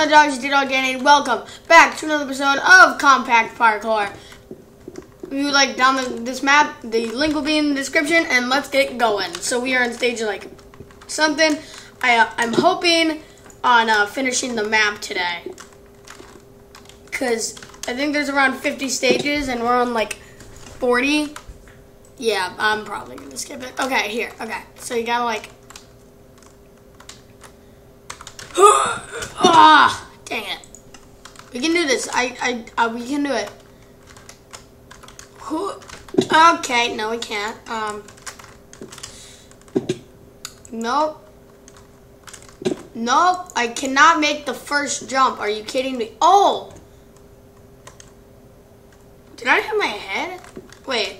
my dog is D-Dog Danny, welcome back to another episode of Compact Parkour. If you like down the, this map, the link will be in the description, and let's get going. So we are on stage like something. I, uh, I'm hoping on uh, finishing the map today. Because I think there's around 50 stages, and we're on like 40. Yeah, I'm probably going to skip it. Okay, here. Okay, so you gotta like Ah, dang it. We can do this. I, I, uh, we can do it. Okay, no, we can't. Um, nope. Nope, I cannot make the first jump. Are you kidding me? Oh! Did I hit my head? Wait.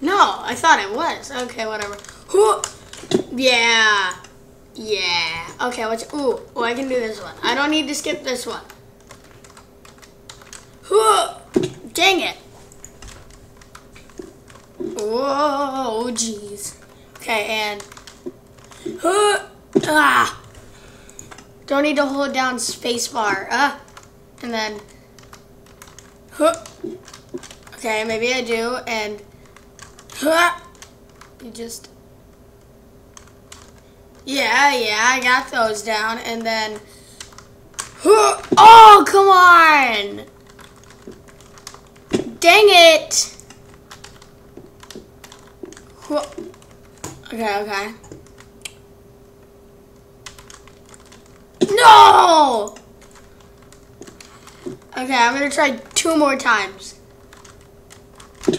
No, I thought it was. Okay, whatever. Who Yeah. Yeah. Okay, what's... Ooh, oh, I can do this one. I don't need to skip this one. Dang it. Whoa, jeez. Okay, and... Ah! Don't need to hold down spacebar. Ah! And then... Okay, maybe I do, and... You just... Yeah, yeah, I got those down. And then... Oh, come on! Dang it! Okay, okay. No! Okay, I'm gonna try two more times.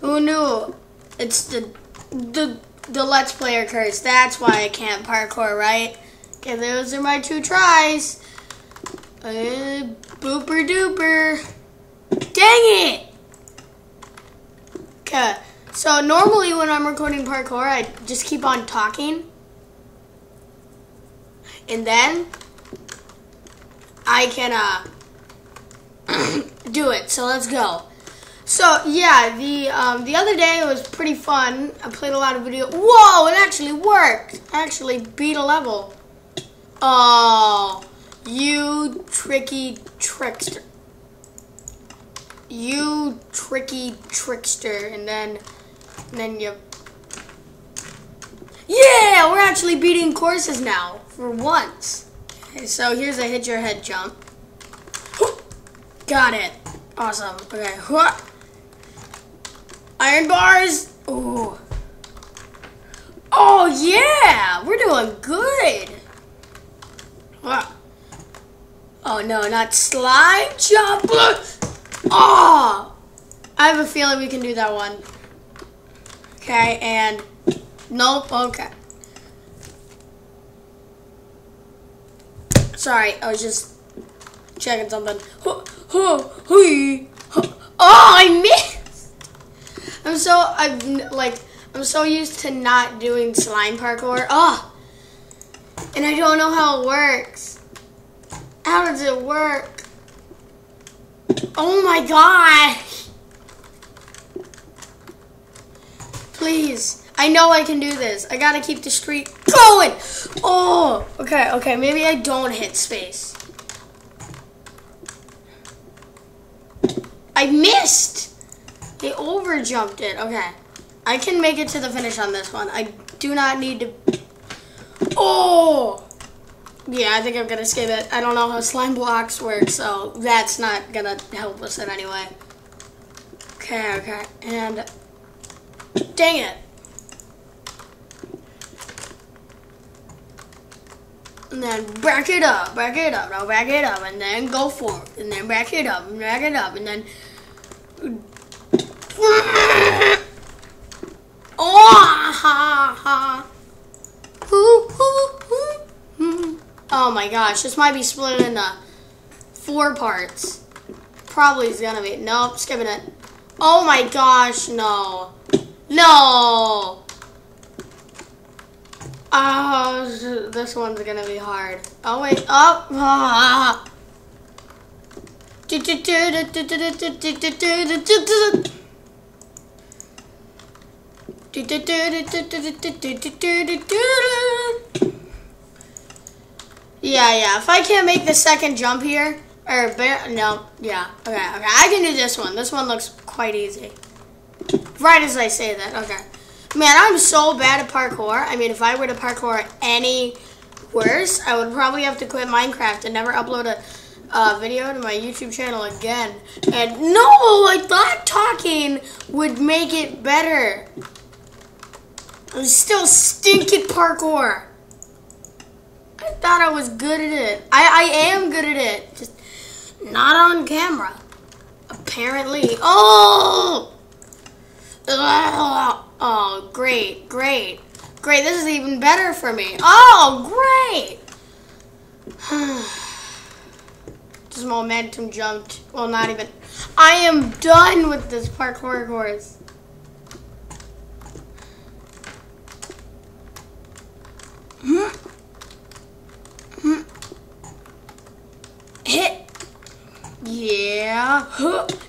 Who knew? It's the the the Let's Player curse. That's why I can't parkour, right? Okay, those are my two tries. Uh, booper duper. Dang it! Okay, so normally when I'm recording parkour, I just keep on talking. And then I can uh, do it. So let's go. So yeah, the um, the other day was pretty fun. I played a lot of video. Whoa! It actually worked. I actually beat a level. Oh, you tricky trickster. You tricky trickster, and then, and then you. Yeah, we're actually beating courses now for once. Okay, so here's a hit your head jump. Got it. Awesome. Okay. Iron bars. Ooh. Oh, yeah. We're doing good. Oh, no, not slime jump. Oh. I have a feeling we can do that one. Okay, and nope, okay. Sorry, I was just checking something. Oh, I missed. I'm so I'm like I'm so used to not doing slime parkour. Oh, and I don't know how it works. How does it work? Oh my gosh! Please, I know I can do this. I gotta keep the streak going. Oh, okay, okay. Maybe I don't hit space. I missed. They over jumped it. Okay. I can make it to the finish on this one. I do not need to... Oh! Yeah, I think I'm going to skip it. I don't know how slime blocks work, so that's not going to help us in any way. Okay, okay. And... Dang it. And then back it up, back it up, now back it up, and then go forward, and then back it up, and back it up, and then Oh my gosh, this might be split into four parts. Probably is gonna be. Nope, skipping it. Oh my gosh, no. No! Oh, this one's gonna be hard. Oh wait, oh! Ah. Yeah, yeah. If I can't make the second jump here, or bear, no, yeah. Okay, okay. I can do this one. This one looks quite easy. Right as I say that. Okay. Man, I'm so bad at parkour. I mean, if I were to parkour any worse, I would probably have to quit Minecraft and never upload a uh, video to my YouTube channel again. And no, I thought talking would make it better. I'm still stinking parkour. I thought I was good at it. I, I am good at it. Just not on camera. Apparently. Oh! Oh, great, great. Great, this is even better for me. Oh, great! Just momentum jumped. Well, not even. I am done with this parkour course.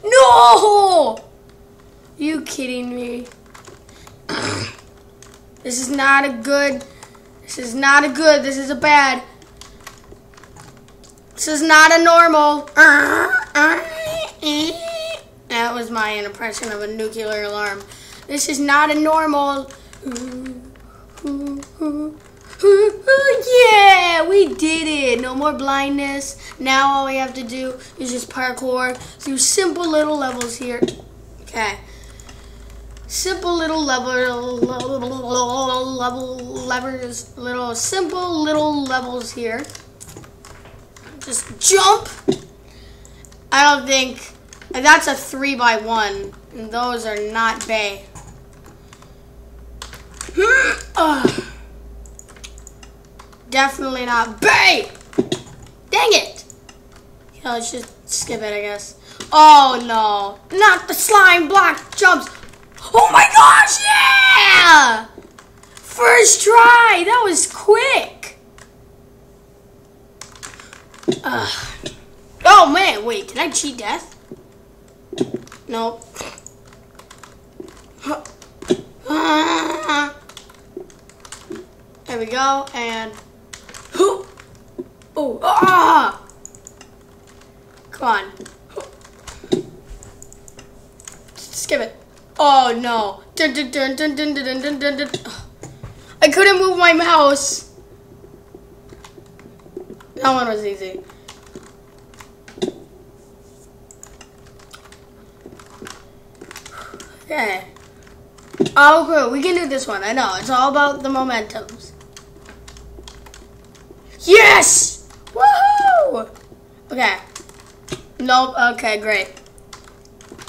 No! You kidding me? this is not a good. This is not a good. This is a bad. This is not a normal. That was my impression of a nuclear alarm. This is not a normal. Yeah, we did it. No more blindness. Now all we have to do is just parkour through simple little levels here. Okay. Simple little level, level, levers, little simple little levels here. Just jump. I don't think that's a three by one, and those are not bay. Definitely not bay. Dang it. Yeah, let's just skip it, I guess. Oh no, not the slime block jumps. Oh my gosh, yeah! First try, that was quick. Ugh. Oh man, wait, did I cheat death? Nope. There we go, and oh, ah! Come on. Skip it. Oh no. Dun, dun, dun, I couldn't move my mouse. That one was easy. Okay. Oh, good. We can do this one. I know. It's all about the momentums. Yes! Woohoo! Okay. Nope. Okay, great.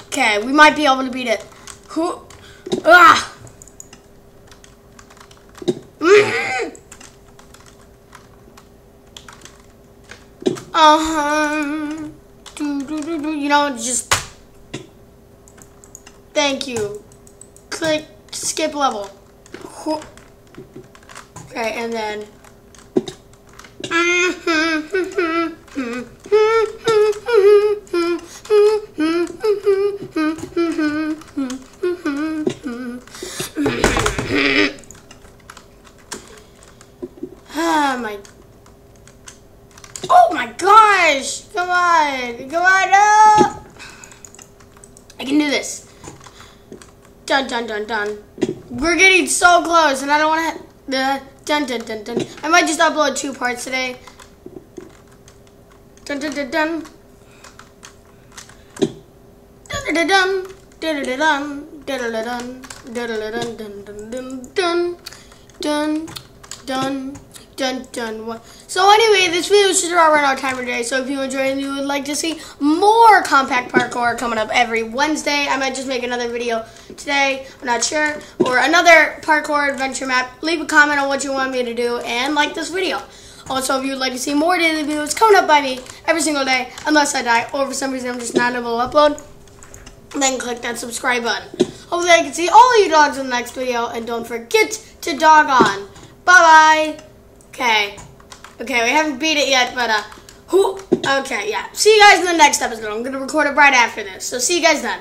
Okay, we might be able to beat it. Who? Ah! Uh-huh. You know, just... Thank you. Click, skip level. Okay, and then... oh my Oh my gosh! Come on! Come on! No! I can do this. Dun dun dun dun. We're getting so close, and I don't want to. Uh, Dun dun dun dun. I might just upload two parts today. Dun dun dun dun. Dun dun dun dun. Dun dun dun dun. Dun dun dun dun dun dun dun dun. So anyway, this video just about run out of time today. So if you enjoyed and you would like to see more compact parkour coming up every Wednesday, I might just make another video today. I'm not sure. Or another parkour adventure map. Leave a comment on what you want me to do and like this video. Also, if you would like to see more daily videos coming up by me every single day, unless I die or for some reason I'm just not able to upload, then click that subscribe button. Hopefully I can see all you dogs in the next video, and don't forget to dog on. Bye-bye. Okay. Okay, we haven't beat it yet, but, uh, who? Okay, yeah. See you guys in the next episode. I'm to record it right after this. So see you guys then.